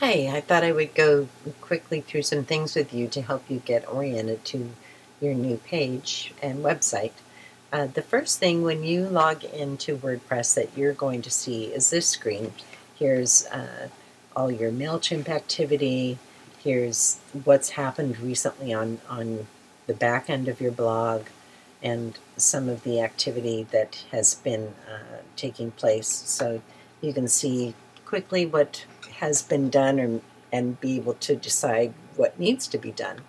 Hi, I thought I would go quickly through some things with you to help you get oriented to your new page and website. Uh, the first thing when you log into WordPress that you're going to see is this screen. Here's uh, all your MailChimp activity. Here's what's happened recently on, on the back end of your blog and some of the activity that has been uh, taking place. So you can see quickly what has been done or, and be able to decide what needs to be done.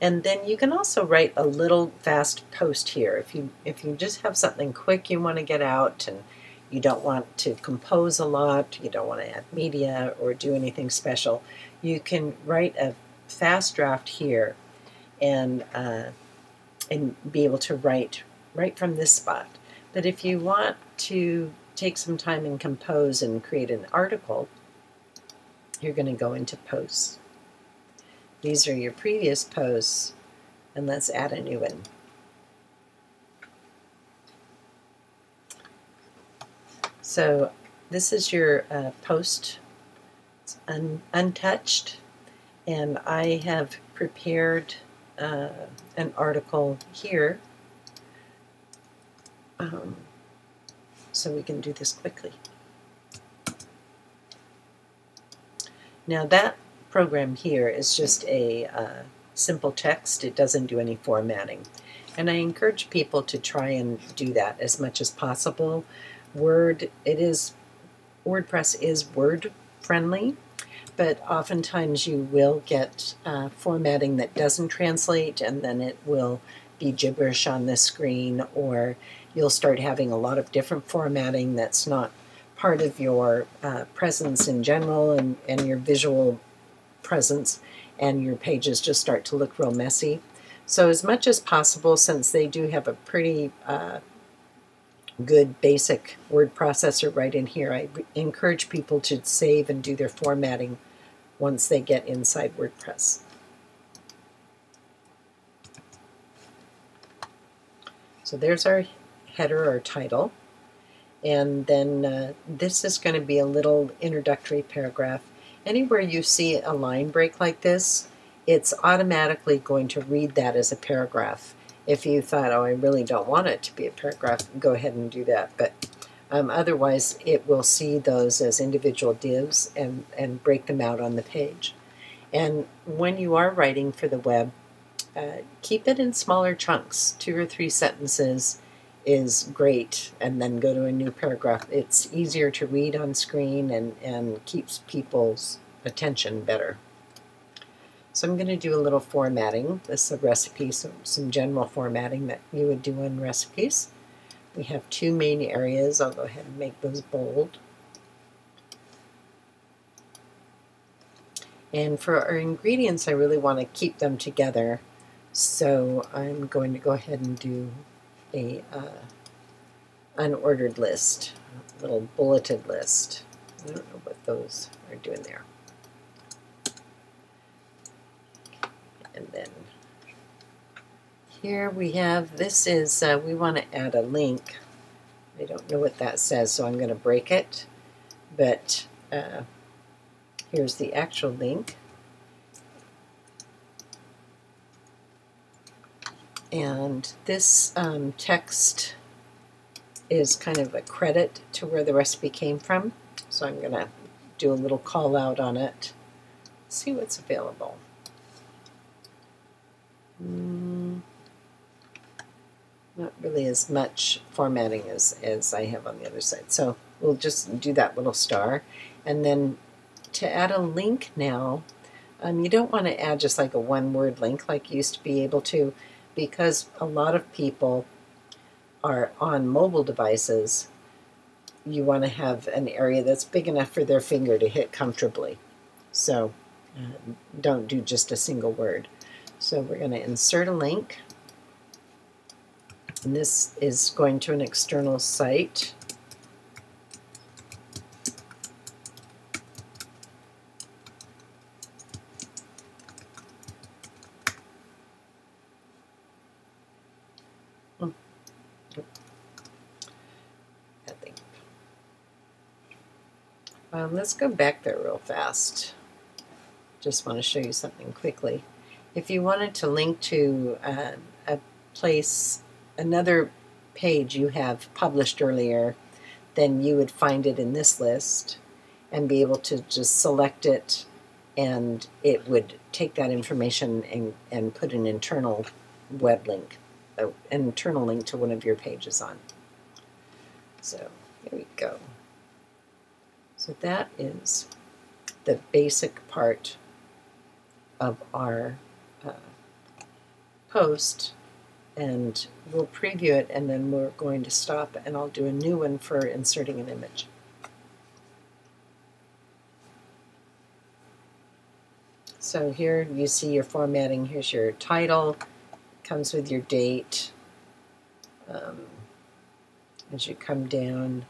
And then you can also write a little fast post here. If you if you just have something quick you want to get out and you don't want to compose a lot, you don't want to add media or do anything special, you can write a fast draft here and uh, and be able to write right from this spot. But if you want to take some time and compose and create an article, you're going to go into posts. These are your previous posts, and let's add a new one. So this is your uh, post. It's un untouched, and I have prepared uh, an article here um, so we can do this quickly. Now that program here is just a uh, simple text. It doesn't do any formatting. And I encourage people to try and do that as much as possible. Word, it is, WordPress is word friendly, but oftentimes you will get uh, formatting that doesn't translate and then it will be gibberish on the screen or you'll start having a lot of different formatting that's not part of your uh, presence in general and, and your visual presence, and your pages just start to look real messy. So as much as possible, since they do have a pretty uh, good basic word processor right in here, I encourage people to save and do their formatting once they get inside WordPress. So there's our header or title. And then uh, this is going to be a little introductory paragraph. Anywhere you see a line break like this, it's automatically going to read that as a paragraph. If you thought, oh, I really don't want it to be a paragraph, go ahead and do that. But um, otherwise, it will see those as individual divs and, and break them out on the page. And when you are writing for the web, uh, keep it in smaller chunks, two or three sentences, is great and then go to a new paragraph. It's easier to read on screen and, and keeps people's attention better. So I'm going to do a little formatting. This is a recipe, so some general formatting that you would do in recipes. We have two main areas. I'll go ahead and make those bold. And for our ingredients, I really want to keep them together. So I'm going to go ahead and do a uh, unordered list, a little bulleted list. I don't know what those are doing there. And then here we have, this is, uh, we want to add a link. I don't know what that says, so I'm going to break it. But uh, here's the actual link. And this um, text is kind of a credit to where the recipe came from. So I'm going to do a little call out on it. See what's available. Mm, not really as much formatting as, as I have on the other side. So we'll just do that little star. And then to add a link now, um, you don't want to add just like a one word link like you used to be able to because a lot of people are on mobile devices, you want to have an area that's big enough for their finger to hit comfortably. So uh, don't do just a single word. So we're going to insert a link. And this is going to an external site. Um, let's go back there real fast. just want to show you something quickly. If you wanted to link to uh, a place, another page you have published earlier, then you would find it in this list and be able to just select it and it would take that information and, and put an internal web link, an internal link to one of your pages on. So there we go. So that is the basic part of our uh, post and we'll preview it and then we're going to stop and I'll do a new one for inserting an image. So here you see your formatting. Here's your title, comes with your date. Um, as you come down,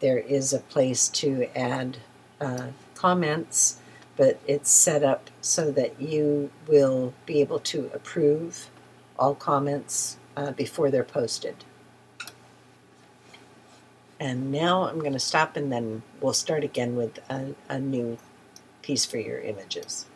there is a place to add uh, comments, but it's set up so that you will be able to approve all comments uh, before they're posted. And now I'm going to stop and then we'll start again with a, a new piece for your images.